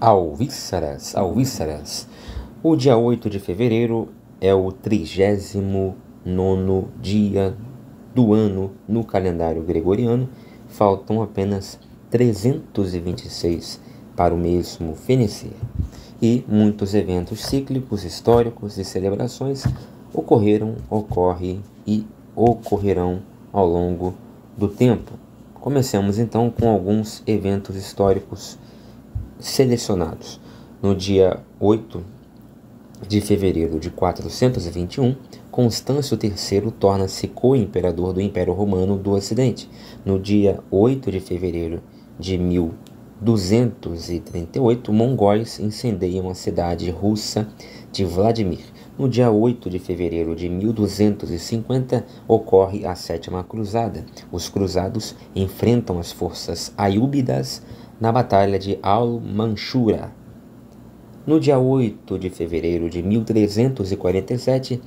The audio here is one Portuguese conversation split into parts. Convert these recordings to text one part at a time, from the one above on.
Alvíceras, Alvíceras. O dia 8 de fevereiro é o 39 dia do ano no calendário gregoriano. Faltam apenas 326 para o mesmo fenecer. E muitos eventos cíclicos, históricos e celebrações ocorreram, ocorrem e ocorrerão ao longo do tempo. Comecemos então com alguns eventos históricos selecionados. No dia 8 de fevereiro de 421, Constâncio III torna-se co-imperador do Império Romano do Ocidente. No dia 8 de fevereiro de 1238, mongóis incendeiam a cidade russa de Vladimir. No dia 8 de fevereiro de 1250 ocorre a Sétima Cruzada. Os cruzados enfrentam as forças aiúbidas na Batalha de Al-Manshura. No dia 8 de fevereiro de 1347,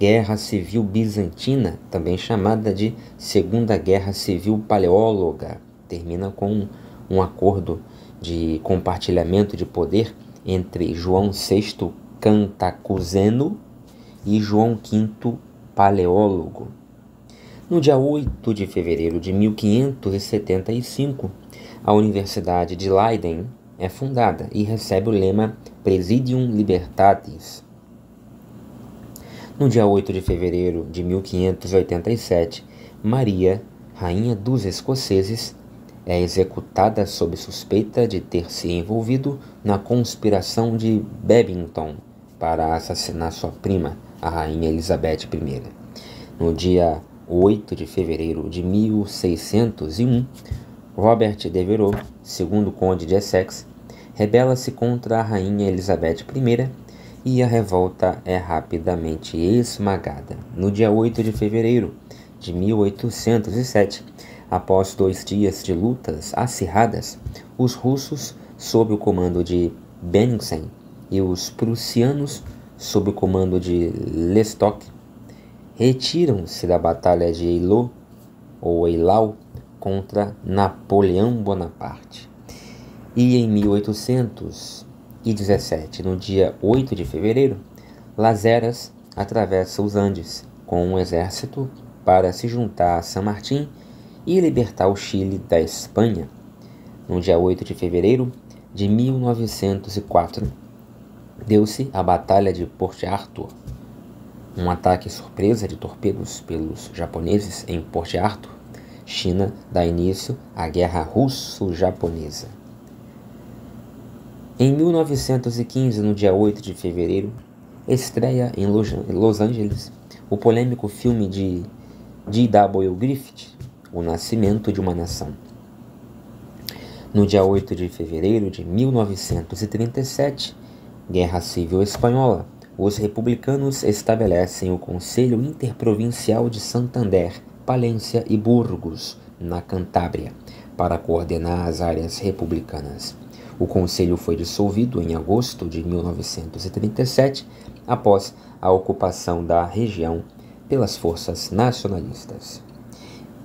Guerra Civil Bizantina, também chamada de Segunda Guerra Civil Paleóloga, termina com um acordo de compartilhamento de poder entre João VI Cantacuzeno e João V Paleólogo. No dia 8 de fevereiro de 1575, a Universidade de Leiden é fundada e recebe o lema Presidium Libertatis. No dia 8 de fevereiro de 1587, Maria, rainha dos escoceses, é executada sob suspeita de ter se envolvido na conspiração de Babington para assassinar sua prima, a rainha Elizabeth I. No dia 8 de fevereiro de 1601, Robert Devereux, segundo conde de Essex, rebela-se contra a rainha Elizabeth I e a revolta é rapidamente esmagada. No dia 8 de fevereiro de 1807, após dois dias de lutas acirradas, os russos, sob o comando de Bennigsen, e os prussianos, sob o comando de Lestock, retiram-se da Batalha de Eylau, ou Eylau, contra Napoleão Bonaparte. E em 1817, no dia 8 de fevereiro, Las Heras atravessa os Andes com um exército para se juntar a San Martín e libertar o Chile da Espanha. No dia 8 de fevereiro de 1904, deu-se a Batalha de Port Arthur, um ataque surpresa de torpedos pelos japoneses em Port Arthur China dá início à Guerra Russo-Japonesa. Em 1915, no dia 8 de fevereiro, estreia em Los Angeles o polêmico filme de D.W. Griffith, O Nascimento de uma Nação. No dia 8 de fevereiro de 1937, Guerra Civil Espanhola, os republicanos estabelecem o Conselho Interprovincial de Santander Palência e Burgos, na Cantábria, para coordenar as áreas republicanas. O conselho foi dissolvido em agosto de 1937, após a ocupação da região pelas forças nacionalistas.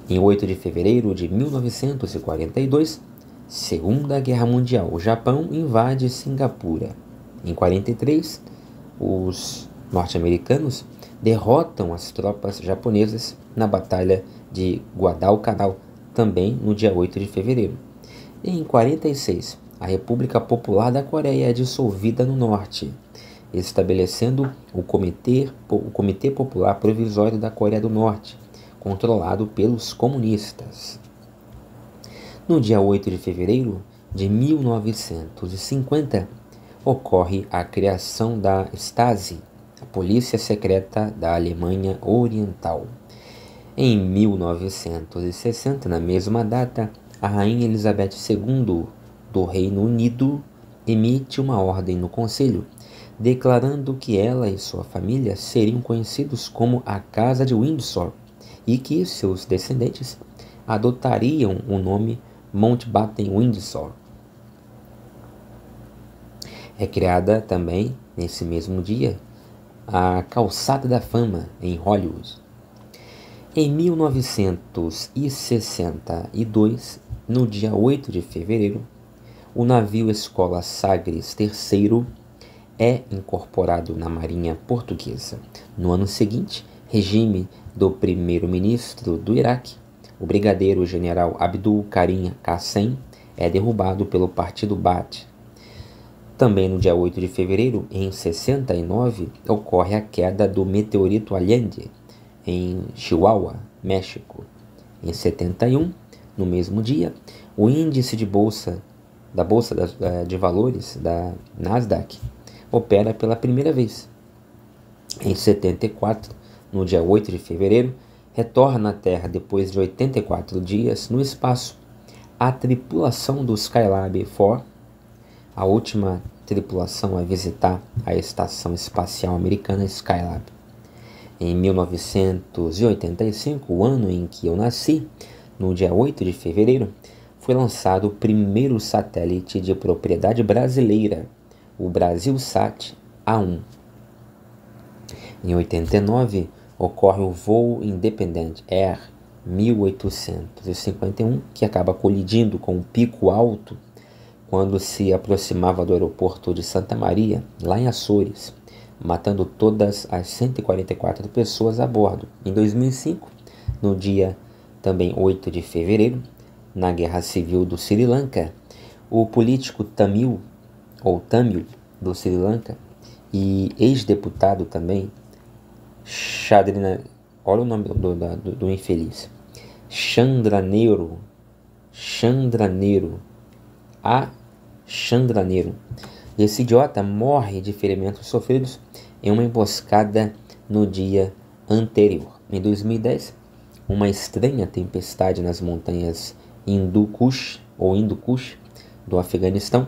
Em 8 de fevereiro de 1942, Segunda Guerra Mundial, o Japão invade Singapura. Em 43, os norte-americanos derrotam as tropas japonesas na Batalha de Guadalcanal, também no dia 8 de fevereiro. Em 46, a República Popular da Coreia é dissolvida no norte, estabelecendo o Comitê, o Comitê Popular Provisório da Coreia do Norte, controlado pelos comunistas. No dia 8 de fevereiro de 1950, ocorre a criação da Stasi, Polícia Secreta da Alemanha Oriental. Em 1960, na mesma data, a Rainha Elizabeth II do Reino Unido emite uma ordem no Conselho, declarando que ela e sua família seriam conhecidos como a Casa de Windsor e que seus descendentes adotariam o nome Mountbatten Windsor. É criada também, nesse mesmo dia, a Calçada da Fama em Hollywood. Em 1962, no dia 8 de fevereiro, o navio Escola Sagres III é incorporado na Marinha Portuguesa. No ano seguinte, regime do primeiro-ministro do Iraque, o brigadeiro general Abdul Karim Qassem, é derrubado pelo Partido Baath. Também no dia 8 de fevereiro, em 69, ocorre a queda do meteorito Allende em Chihuahua, México. Em 71, no mesmo dia, o índice de bolsa da bolsa de valores da Nasdaq opera pela primeira vez. Em 74, no dia 8 de fevereiro, retorna à Terra depois de 84 dias no espaço a tripulação do Skylab 4, a última tripulação a visitar a estação espacial americana Skylab. Em 1985, o ano em que eu nasci, no dia 8 de fevereiro, foi lançado o primeiro satélite de propriedade brasileira, o BrasilSat A1. Em 89, ocorre o voo Independent Air 1851, que acaba colidindo com um pico alto quando se aproximava do aeroporto de Santa Maria, lá em Açores, matando todas as 144 pessoas a bordo. Em 2005, no dia também 8 de fevereiro, na Guerra Civil do Sri Lanka, o político Tamil, ou Tamil, do Sri Lanka, e ex-deputado também, Chadrina, olha o nome do, do, do infeliz, Chandraneiro, Chandraneiro, a Chandraneiro. Esse idiota morre de ferimentos sofridos em uma emboscada no dia anterior. Em 2010, uma estranha tempestade nas montanhas Hindu Kush ou Hindu Kush do Afeganistão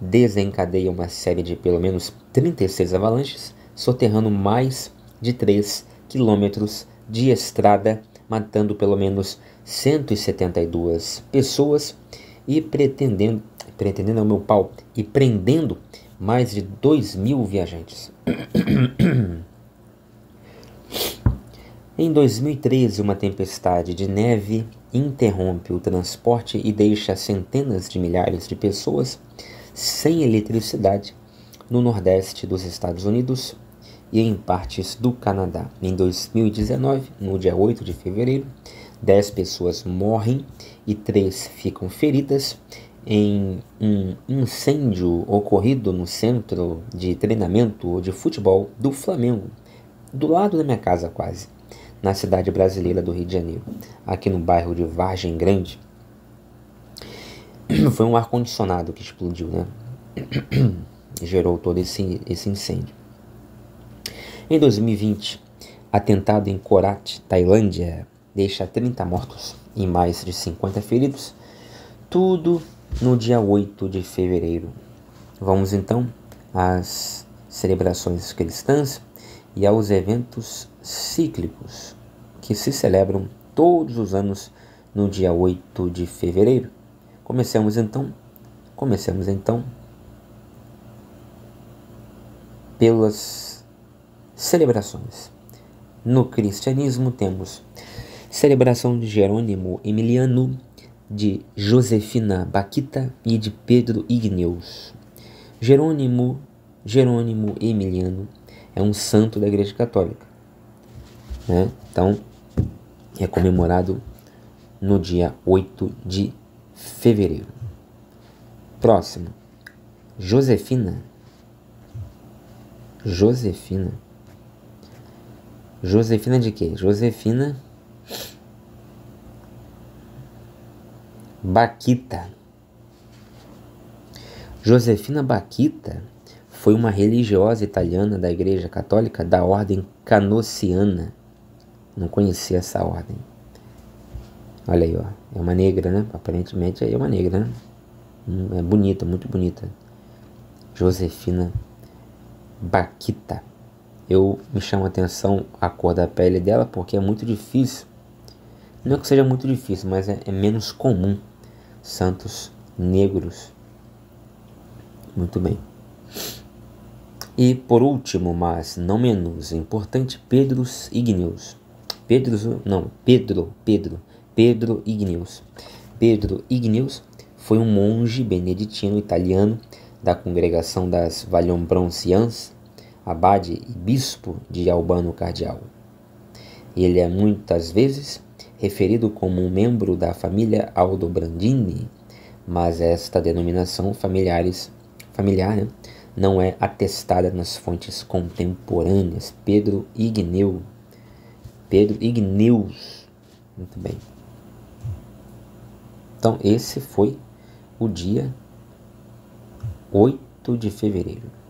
desencadeia uma série de pelo menos 36 avalanches, soterrando mais de 3 quilômetros de estrada, matando pelo menos 172 pessoas e pretendendo, pretendendo ao meu pau, e prendendo mais de 2 mil viajantes. Em 2013, uma tempestade de neve interrompe o transporte e deixa centenas de milhares de pessoas sem eletricidade no nordeste dos Estados Unidos e em partes do Canadá. Em 2019, no dia 8 de fevereiro, 10 pessoas morrem e 3 ficam feridas em um incêndio ocorrido no centro de treinamento de futebol do Flamengo, do lado da minha casa quase na cidade brasileira do Rio de Janeiro, aqui no bairro de Vargem Grande. Foi um ar-condicionado que explodiu, né? Gerou todo esse, esse incêndio. Em 2020, atentado em Korat, Tailândia, deixa 30 mortos e mais de 50 feridos. Tudo no dia 8 de fevereiro. Vamos então às celebrações cristãs e aos eventos cíclicos que se celebram todos os anos no dia 8 de fevereiro. Comecemos então, comecemos então pelas celebrações. No cristianismo temos celebração de Jerônimo Emiliano, de Josefina Baquita e de Pedro Igneus. Jerônimo, Jerônimo Emiliano é um santo da Igreja Católica. Né? Então, é comemorado no dia 8 de fevereiro. Próximo, Josefina. Josefina. Josefina de quê? Josefina Baquita. Josefina Baquita foi uma religiosa italiana da Igreja Católica da Ordem Canociana. Não conhecia essa ordem. Olha aí, ó. É uma negra, né? Aparentemente é uma negra, né? Hum, é bonita, muito bonita. Josefina Baquita. Eu me chamo a atenção a cor da pele dela porque é muito difícil. Não é que seja muito difícil, mas é, é menos comum. Santos negros. Muito bem. E por último, mas não menos importante, Pedros Igneus. Pedro, não, Pedro, Pedro, Pedro Igneus. Pedro Igneus foi um monge beneditino italiano da congregação das Vallombroncians, abade e bispo de Albano Cardial. Ele é muitas vezes referido como um membro da família Aldobrandini, mas esta denominação familiares, familiar né, não é atestada nas fontes contemporâneas. Pedro Igneu. Pedro Igneus. Muito bem. Então, esse foi o dia 8 de fevereiro.